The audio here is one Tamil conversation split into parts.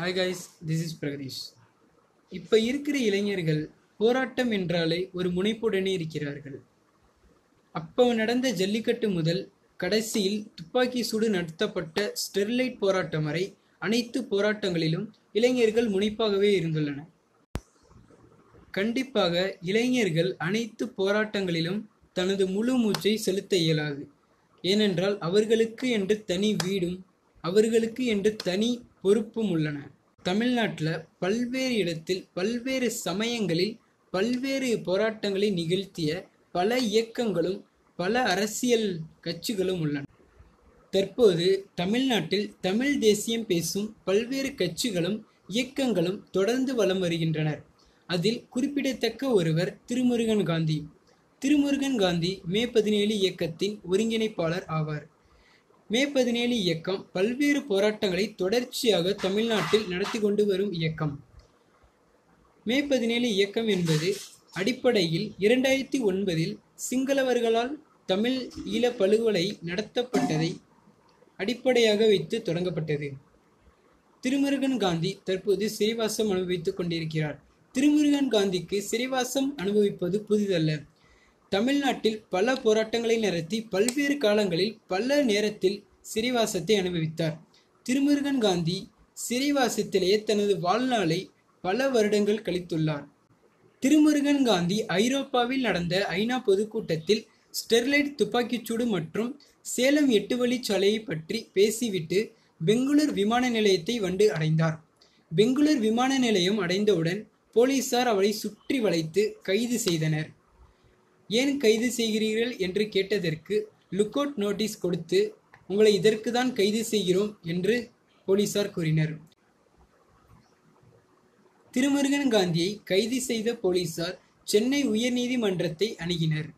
Hi guys this is Pragadeesh இப்போ இருக்கிற இளைஞர்கள் போராட்டம் என்றாலே ஒரு முனைப்புடனே இருக்கிறார்கள். அப்போ நடந்த ஜல்லிக்கட்டு முதல் கடைசியில் துப்பாக்கி சூடு நடத்தப்பட்ட ஸ்டெர்லைட் போராட்டம் வரை அனைத்து போராட்டங்களிலும் இளைஞர்கள் முனைப்பாகவே இருந்துள்ளனர். கண்டிப்பாக இளைஞர்கள் அனைத்து போராட்டங்களிலும் தனது முழு மூச்சை செலுத்த இயலாது. ஏனென்றால் அவர்களுக்கு என்று தனி வீடும் அவர்களுக்கு என்று தனி பொறுப்பும் உள்ளன. தமிழ்நாட்டில் பல்வேறு இடத்தில் பல்வேறு சமயங்களில் பல்வேறு போராட்டங்களை நிகழ்த்திய பல இயக்கங்களும் பல அரசியல் கட்சிகளும் உள்ளன. தற்போது தமிழ்நாட்டில் தமிழ் தேசியம் பேசும் பல்வேறு கட்சிகளும் இயக்கங்களும் தொடர்ந்து வலம் வருகின்றனர். அதில் குறிப்பிடத்தக்க ஒருவர் திருமுருகன் காந்தி. திருமுருகன் காந்தி மே பதினேழு இயக்கத்தின் ஒருங்கிணைப்பாளர் ஆவார். மே பதினேழு இயக்கம் பல்வேறு போராட்டங்களை தொடர்ச்சியாக தமிழ்நாட்டில் நடத்தி கொண்டு வரும் இயக்கம். மே பதினேழு இயக்கம் என்பது அடிப்படையில் இரண்டாயிரத்தி ஒன்பதில் சிங்களவர்களால் தமிழ் ஈழ பழுகொலை நடத்தப்பட்டதை அடிப்படையாக வைத்து தொடங்கப்பட்டது. திருமுருகன் காந்தி தற்போது சிறைவாசம் அனுபவித்துக் கொண்டிருக்கிறார். திருமுருகன் காந்திக்கு சிறைவாசம் அனுபவிப்பது புதிதல்ல. தமிழ்நாட்டில் பல போராட்டங்களை நடத்தி பல்வேறு காலங்களில் பல நேரத்தில் சிறைவாசத்தை அனுபவித்தார். திருமுருகன் காந்தி சிறைவாசத்திலேயே தனது வாழ்நாளை பல வருடங்கள் கழித்துள்ளார். திருமுருகன் காந்தி ஐரோப்பாவில் நடந்த ஐநா பொதுக்கூட்டத்தில் ஸ்டெர்லைட் துப்பாக்கிச்சூடு மற்றும் சேலம் எட்டு வழிச்சாலையை பற்றி பேசிவிட்டு பெங்களூர் விமான நிலையத்தை வந்து அடைந்தார். பெங்களூர் விமான நிலையம் அடைந்தவுடன் போலீசார் அவரை சுற்றி வளைத்து கைது செய்தனர். ஏன் கைது செய்கிறீர்கள் என்று கேட்டதற்கு லுக் அவுட் நோட்டீஸ் கொடுத்து உங்களை இதற்கு தான் கைது செய்கிறோம் என்று போலீசார் கூறினர். திருமுருகன் காந்தியை கைது செய்த போலீசார் சென்னை உயர்நீதிமன்றத்தை அணுகினர்.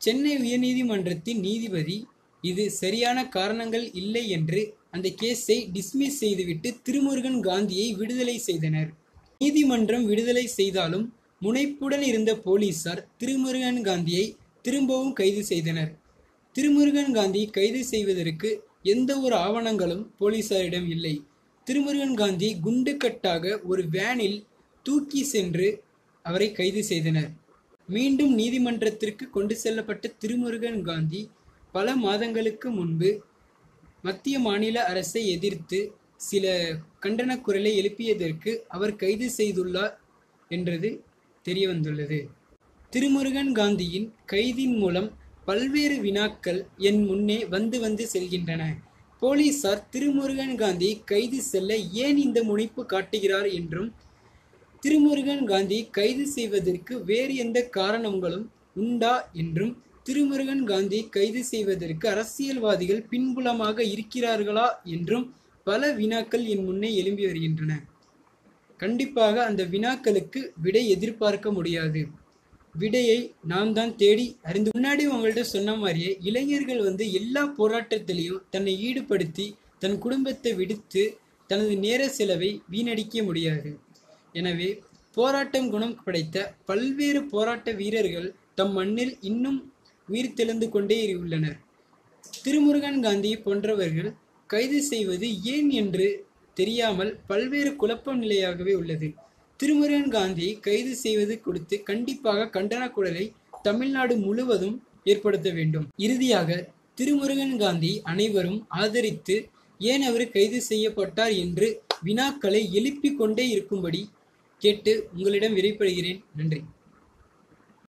சென்னை உயர்நீதிமன்றத்தின் நீதிபதி இது சரியான காரணங்கள் இல்லை என்று அந்த கேஸை டிஸ்மிஸ் செய்துவிட்டு திருமுருகன் காந்தியை விடுதலை செய்தனர். நீதிமன்றம் விடுதலை செய்தாலும் முனைப்புடன் இருந்த போலீசார் திருமுருகன் காந்தியை திரும்பவும் கைது செய்தனர். திருமுருகன் காந்தி கைது செய்வதற்கு எந்த ஒரு ஆவணங்களும் போலீசாரிடம் இல்லை. திருமுருகன் காந்தி குண்டுக்கட்டாக ஒரு வேனில் தூக்கி சென்று அவரை கைது செய்தனர். மீண்டும் நீதிமன்றத்திற்கு கொண்டு செல்லப்பட்ட திருமுருகன் காந்தி பல மாதங்களுக்கு முன்பு மத்திய மாநில அரசை எதிர்த்து சில கண்டன குரலை எழுப்பியதற்கு அவர் கைது செய்துள்ளார் என்றது தெரியவந்துள்ளது. திருமுருகன் காந்தியின் கைதின் மூலம் பல்வேறு வினாக்கள் என் முன்னே வந்து வந்து செல்கின்றன. போலீசார் திருமுருகன் காந்தி கைது செல்ல ஏன் இந்த முனைப்பு காட்டுகிறார் என்றும் திருமுருகன் காந்தி கைது செய்வதற்கு வேறு எந்த காரணங்களும் உண்டா என்றும் திருமுருகன் காந்தி கைது செய்வதற்கு அரசியல்வாதிகள் பின்புலமாக இருக்கிறார்களா என்றும் பல வினாக்கள் என் முன்னே எழும்பி வருகின்றன. கண்டிப்பாக அந்த வினாக்களுக்கு விடை எதிர்பார்க்க முடியாது. விடையை நாம் தான் தேடி அறிந்து முன்னாடி உங்கள்கிட்ட சொன்ன மாதிரியே இளைஞர்கள் வந்து எல்லா போராட்டத்திலையும் தன்னை ஈடுபடுத்தி தன் குடும்பத்தை விடுத்து தனது நேர செலவை வீணடிக்க முடியாது. எனவே போராட்டம் குணம் படைத்த பல்வேறு போராட்ட வீரர்கள் தம் மண்ணில் இன்னும் உயிர் தெளிந்து கொண்டே உள்ளனர். திருமுருகன் காந்தி போன்றவர்கள் கைது செய்வது ஏன் என்று தெரியாமல் பல்வேறு குழப்ப நிலையாகவே உள்ளது. திருமுருகன் காந்தியை கைது செய்வது கொடுத்து கண்டிப்பாக கண்டன குரலை தமிழ்நாடு முழுவதும் ஏற்படுத்த வேண்டும். இறுதியாக திருமுருகன் காந்தி அனைவரும் ஆதரித்து ஏன் அவர் கைது செய்யப்பட்டார் என்று வினாக்களை எழுப்பிக் கொண்டே இருக்கும்படி கேட்டு உங்களிடம் விடைபெறுகிறேன். நன்றி.